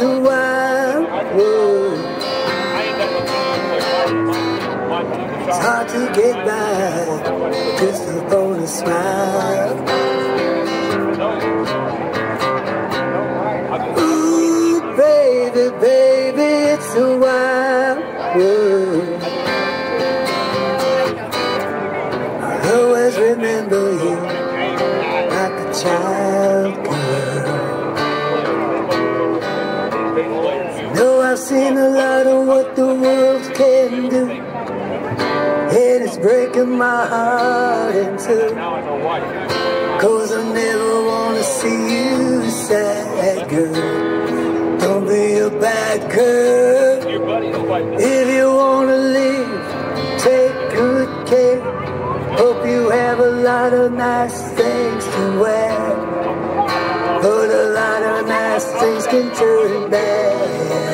world. It's hard to get by just upon a smile. Ooh, baby, baby, it's a wild world. I've seen a lot of what the world can do. And it's breaking my heart in two. Cause I never wanna see you sad, girl. Don't be a bad girl. If you wanna live, take good care. Hope you have a lot of nice things to wear. But a lot of nice things can turn bad.